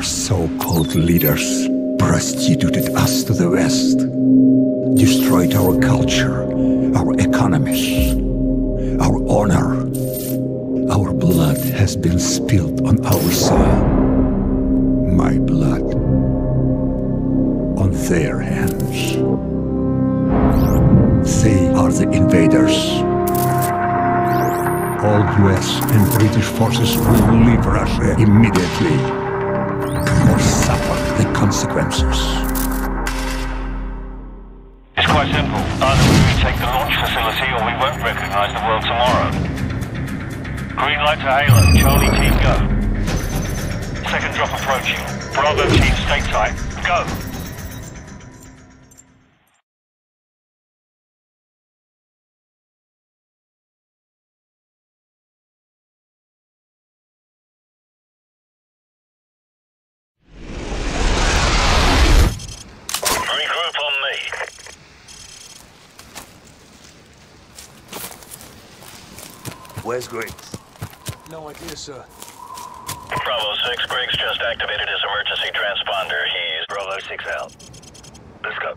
Our so-called leaders prostituted us to the West, destroyed our culture, our economies, our honor. Our blood has been spilled on our soil. My blood on their hands. They are the invaders. All US and British forces will leave Russia immediately the consequences. It's quite simple. Either we retake the launch facility or we won't recognize the world tomorrow. Green light to Halo. Charlie team go. Second drop approaching. Bravo team stay tight. Go. Where's Griggs? No idea, sir. Bravo 6, Griggs just activated his emergency transponder. He's Bravo 6 out. Let's go.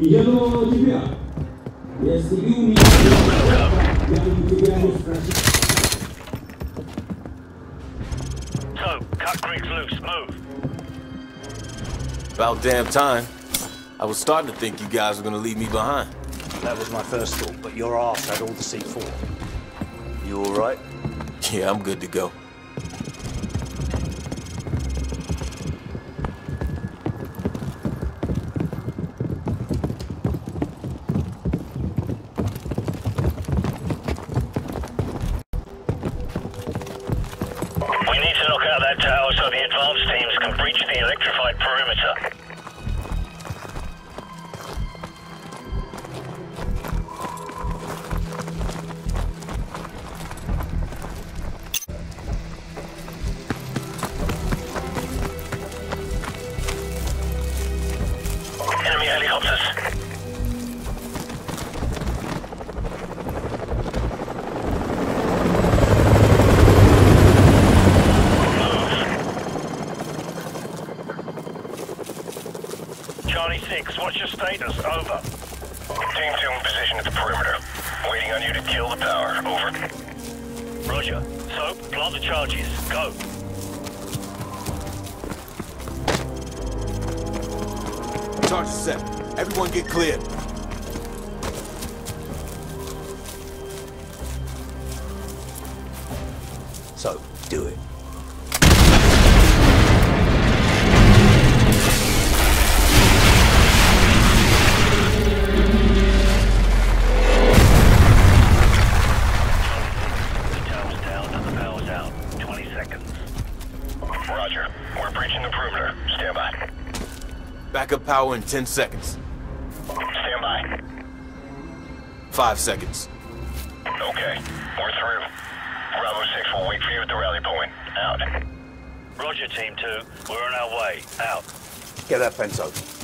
Я думал на тебя. Если ты у меня, я бы тебя не спросил. So, cut Griggs loose. Move. About damn time. I was starting to think you guys were gonna leave me behind. That was my first thought, but your ass had all the C4. You alright? Yeah, I'm good to go. 26, what's your status? Over. Team 2 in position at the perimeter. Waiting on you to kill the power. Over. Roger. Soap, plant the charges. Go. Charges set. Everyone get cleared. Power in 10 seconds. Stand by. 5 seconds. Okay. We're through. Bravo 6 will wait for you at the rally point. Out. Roger, Team 2. We're on our way. Out. Get that fence open.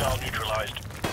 Hostile neutralized.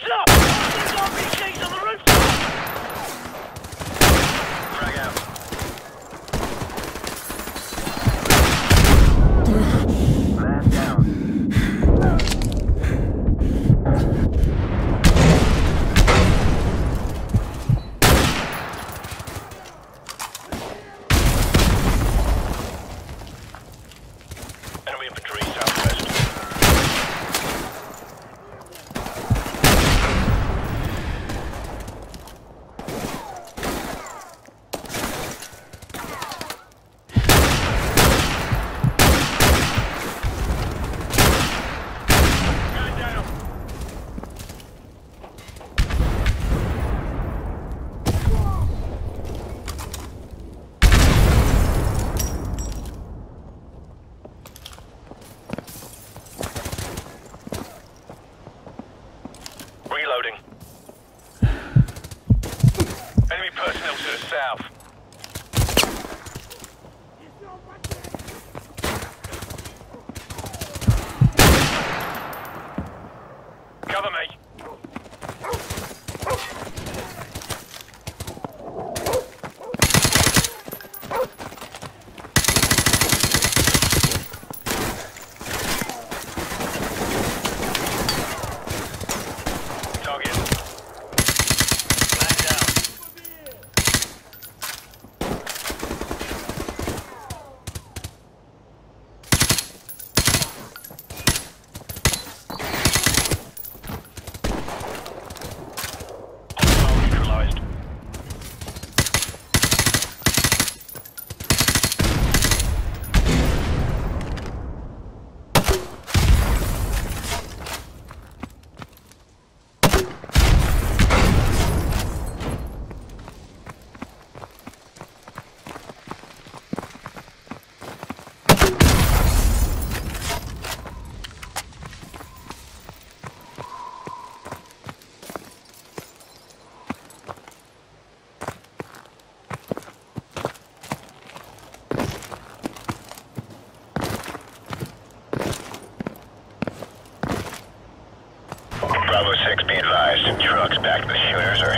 Heads up! Trucks back. The shooters are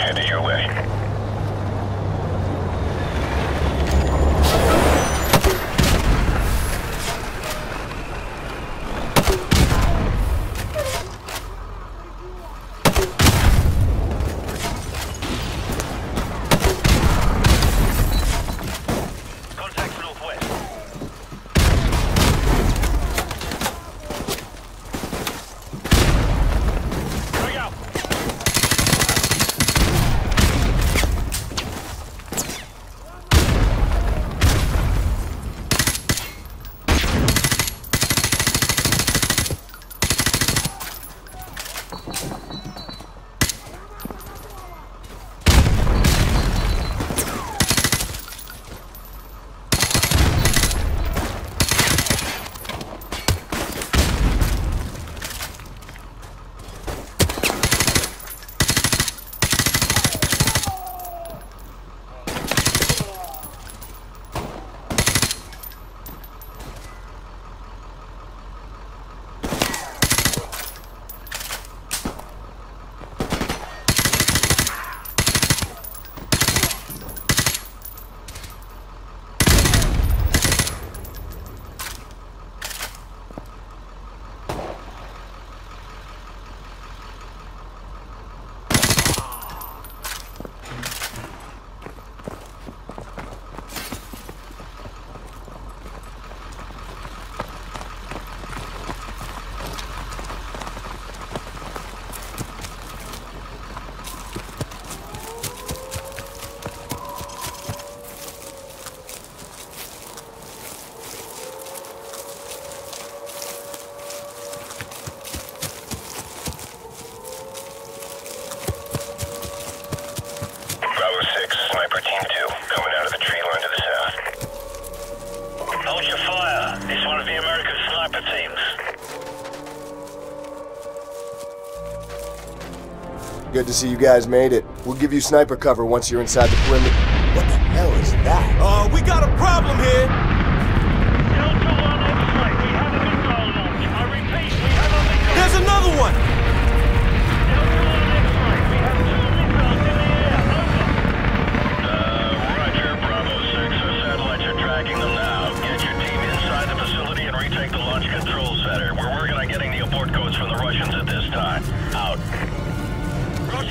to see you guys made it. We'll give you sniper cover once you're inside the perimeter. What the hell is that? Uh, we got a problem here!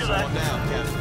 Get on down, Captain.